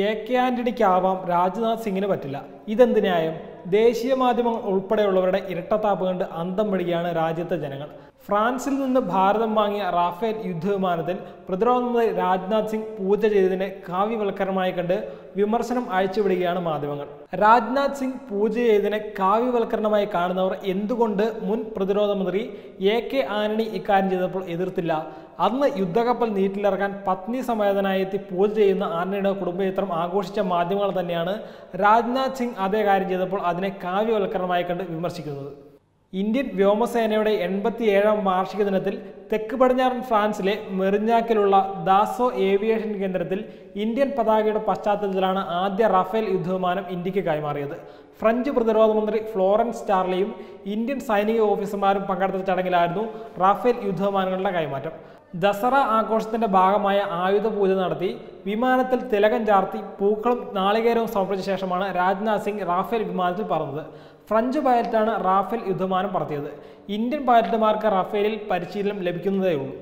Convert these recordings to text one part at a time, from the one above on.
A K ആന്റണിക്കാവാം Rajnath സിംഗിന് പറ്റില്ല. ഇതെന്ത് ന്യായം? ദേശീയ മാധ്യമങ്ങൾ ഉൾപ്പെടെയുള്ളവരുടെ ഇരട്ടത്താപ്പ് കണ്ട് അന്തം പിടിക്കുകയാണ് രാജ്യത്തെ ജനങ്ങൾ. ഫ്രാൻസിൽ നിന്ന് ഭാരതം വാങ്ങിയ റാഫേൽ യുദ്ധവിമാനത്തിൽ പ്രതിരോധ മന്ത്രി രാജ്നാഥ് സിംഗ് പൂജ ചെയ്തതിനെ കാവ്യവൽക്കരണമായി കണ്ട് വിമർശനം അയച്ചുവിടുകയാണ് മാധ്യമങ്ങൾ. രാജ്നാഥ് സിംഗ് പൂജ ചെയ്തതിനെ കാവ്യവൽക്കരണമായി കാണുന്നവർ എന്തുകൊണ്ട് മുൻ പ്രതിരോധ മന്ത്രി എ കെ ആന്റണി ഇക്കാര്യം ചെയ്തപ്പോൾ എതിർത്തില്ല? അന്ന് യുദ്ധകപ്പൽ നീറ്റിലിറക്കാൻ പത്നി സമേതനായി എത്തി പൂജ ചെയ്യുന്ന ആന്റണിയുടെ കുടുംബചിത്രം ആഘോഷിച്ച മാധ്യമങ്ങൾ തന്നെയാണ് രാജ്നാഥ് സിംഗ് അതേ കാര്യം ചെയ്തപ്പോൾ അതിനെ കാവ്യവൽക്കരണമായി കണ്ട് വിമർശിക്കുന്നത്. ഇന്ത്യൻ വ്യോമസേനയുടെ എൺപത്തിയേഴാം വാർഷിക ദിനത്തിൽ തെക്ക് പടിഞ്ഞാറൻ ഫ്രാൻസിലെ മെറിഞ്ഞാക്കിലുള്ള ദാസോ ഏവിയേഷൻ കേന്ദ്രത്തിൽ ഇന്ത്യൻ പതാകയുടെ പശ്ചാത്തലത്തിലാണ് ആദ്യ റഫേൽ യുദ്ധവിമാനം ഇന്ത്യയ്ക്ക് കൈമാറിയത്. ഫ്രഞ്ച് പ്രതിരോധ മന്ത്രി ഫ്ലോറൻസ് ചാർലിയും ഇന്ത്യൻ സൈനിക ഓഫീസർമാരും പങ്കെടുത്ത ചടങ്ങിലായിരുന്നു റാഫേൽ യുദ്ധവിമാനങ്ങളുടെ കൈമാറ്റം. ദസറ ആഘോഷത്തിന്റെ ഭാഗമായ ആയുധ പൂജ നടത്തി വിമാനത്തിൽ തിലകം ചാർത്തി പൂക്കളും നാളികേരവും സമർപ്പിച്ച ശേഷമാണ് രാജ്നാഥ് സിംഗ് റാഫേൽ വിമാനത്തിൽ പറന്നത്. ഫ്രഞ്ച് പൈലറ്റാണ് റാഫേൽ യുദ്ധമാനം പറത്തിയത്. ഇന്ത്യൻ പൈലറ്റുമാർക്ക് റാഫേലിൽ പരിശീലനം ലഭിക്കുന്നതേ ഉള്ളൂ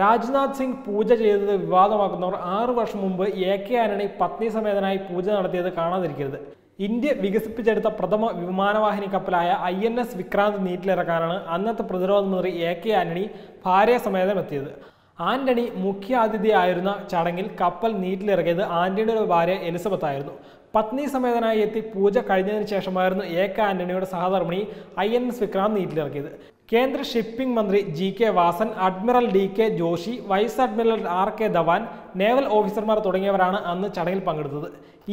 രാജ്നാഥ് സിംഗ് പൂജ ചെയ്തത് വിവാദമാക്കുന്നവർ ആറു വർഷം മുമ്പ് എ കെ ആന്റണി പത്നി സമേതനായി പൂജ നടത്തിയത് കാണാതിരിക്കരുത്. ഇന്ത്യ വികസിപ്പിച്ചെടുത്ത പ്രഥമ വിമാനവാഹിനി കപ്പലായ ഐ എൻ എസ് വിക്രാന്ത് നീറ്റിലിറക്കാനാണ് അന്നത്തെ പ്രതിരോധ മന്ത്രി എ കെ ആന്റണി ഭാര്യ സമേതം എത്തിയത് ആന്റണി മുഖ്യ അതിഥിയായിരുന്ന ചടങ്ങിൽ കപ്പൽ നീറ്റിലിറങ്ങിയത് ആന്റണിയുടെ ഭാര്യ എലിസബത്ത് ആയിരുന്നു. പത്നി സമേതനായി എത്തി പൂജ കഴിഞ്ഞതിന് ശേഷമായിരുന്നു എ കെ ആന്റണിയുടെ സഹധർമ്മിണി ഐ എൻ എസ് വിക്രാന്ത് നീറ്റിലിറക്കിയത് കേന്ദ്ര ഷിപ്പിംഗ് മന്ത്രി G K Vasan admiral D K Joshi vice admiral R K Dhawan naval ഓഫീസർമാർ തുടങ്ങിയവരാണ് അന്ന് ചടങ്ങിൽ പങ്കെടുത്തത്.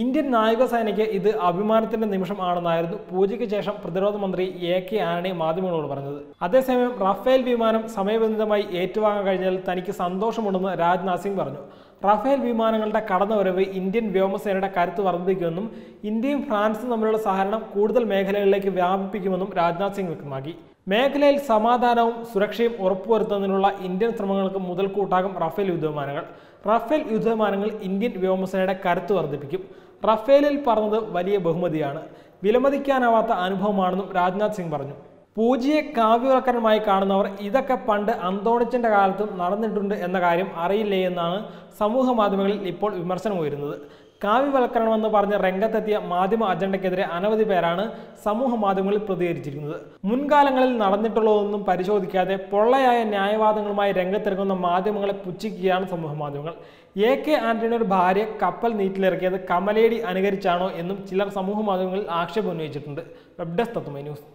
ഇന്ത്യൻ നാവികസേനയ്ക്ക് ഇത് അഭിമാനത്തിന്റെ നിമിഷം ആണെന്നായിരുന്നു പൂജയ്ക്ക് ശേഷം പ്രതിരോധ മന്ത്രി എ കെ ആന്റണി മാധ്യമങ്ങളോട് പറഞ്ഞത്. അതേസമയം റഫേൽ വിമാനം സമയബന്ധിതമായി ഏറ്റുവാങ്ങാൻ കഴിഞ്ഞാൽ തനിക്ക് സന്തോഷമുണ്ടെന്ന് രാജ്നാഥ് സിംഗ് പറഞ്ഞു. റഫേൽ വിമാനങ്ങളുടെ കടന്നുവരവ് ഇന്ത്യൻ വ്യോമസേനയുടെ കരുത്ത് വർദ്ധിക്കുമെന്നും ഇന്ത്യയും ഫ്രാൻസും തമ്മിലുള്ള സഹകരണം കൂടുതൽ മേഖലകളിലേക്ക് വ്യാപിപ്പിക്കുമെന്നും രാജ്നാഥ് സിംഗ് വ്യക്തമാക്കി. മേഖലയിൽ സമാധാനവും സുരക്ഷയും ഉറപ്പുവരുത്തുന്നതിനുള്ള ഇന്ത്യൻ ശ്രമങ്ങൾക്ക് മുതൽക്കൂട്ടാകും റഫേൽ യുദ്ധവിമാനങ്ങൾ. റഫേൽ യുദ്ധവിമാനങ്ങൾ ഇന്ത്യൻ വ്യോമസേനയുടെ കരുത്ത് വർദ്ധിപ്പിക്കും. റഫേലിൽ പറഞ്ഞത് വലിയ ബഹുമതിയാണ്. വിലമതിക്കാനാവാത്ത അനുഭവമാണെന്നും രാജ്നാഥ് സിംഗ് പറഞ്ഞു. പൂജയെ കാവ്യവൽക്കരണമായി കാണുന്നവർ ഇതൊക്കെ പണ്ട് അന്തോണിച്ചന്റെ കാലത്തും നടന്നിട്ടുണ്ട് എന്ന കാര്യം അറിയില്ലേ എന്നാണ് സമൂഹ മാധ്യമങ്ങളിൽ ഇപ്പോൾ വിമർശനം ഉയരുന്നത്. കാവ്യവൽക്കരണമെന്ന് പറഞ്ഞ് രംഗത്തെത്തിയ മാധ്യമ അജണ്ടയ്ക്കെതിരെ അനവധി പേരാണ് സമൂഹ മാധ്യമങ്ങളിൽ പ്രതികരിച്ചിരിക്കുന്നത്. മുൻകാലങ്ങളിൽ നടന്നിട്ടുള്ളതൊന്നും പരിശോധിക്കാതെ പൊള്ളയായ ന്യായവാദങ്ങളുമായി രംഗത്തിറങ്ങുന്ന മാധ്യമങ്ങളെ പുച്ഛിക്കുകയാണ് സമൂഹ മാധ്യമങ്ങൾ. എ കെ ആന്റണിയുടെ ഭാര്യ കപ്പൽ നീറ്റിലിറക്കിയത് കമലേടി അനുകരിച്ചാണോ എന്നും ചിലർ സമൂഹ മാധ്യമങ്ങളിൽ ആക്ഷേപം ഉന്നയിച്ചിട്ടുണ്ട്. Web desk Tatwamayi news.